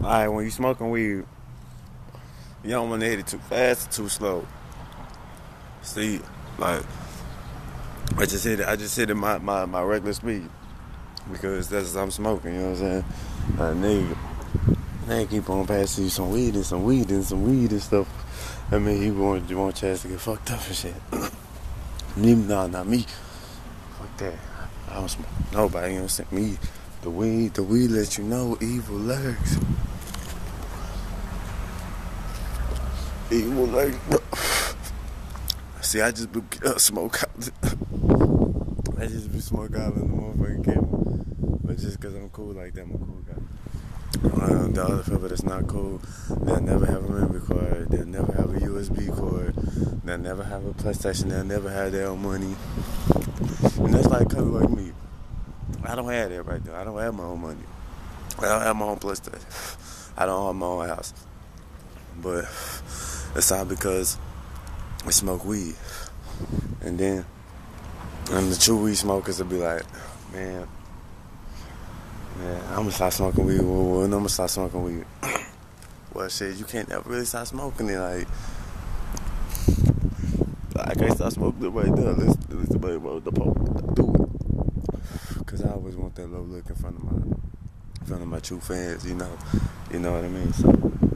Alright, when you smoking weed, you don't want to hit it too fast or too slow. See, like I just hit it. I just hit it my, my, my speed because that's I'm smoking. You know what I'm saying? Uh, nigga, nigga keep on passing you some weed and some weed and some weed and stuff. I mean, you want you want chance to get fucked up and shit. me, nah, not me. Fuck that. I don't smoke nobody. You know what I'm saying? Me, the weed, the weed lets you know evil lurks. Evil lurks. See, I just be uh, smoke out. I just be smoke out in the motherfucking camera. But just because I'm cool like that, I'm a cool guy. Um, the other people that's not cool, they'll never have a memory card. They'll never have a USB cord. They'll never have a PlayStation. They'll never have their own money. And that's like kind of like me. I don't have that right now. I don't have my own money. I don't have my own PlayStation. I don't have my own house. But all because I smoke weed. And then, and the true weed smokers will be like, man, man, I'm gonna start smoking weed. Well, I'm gonna start smoking weed. well, shit, you can't ever really start smoking it. Like, I can't start smoking it right now. Let's, the baby the pole. Do it. Cause I always want that low look in front of my, in front of my true fans. You know, you know what I mean. So.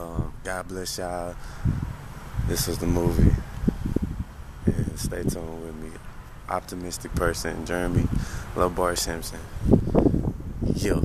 Um, God bless y'all. This was the movie. And stay tuned with me. Optimistic person, Jeremy Lil Bart Simpson. Yo.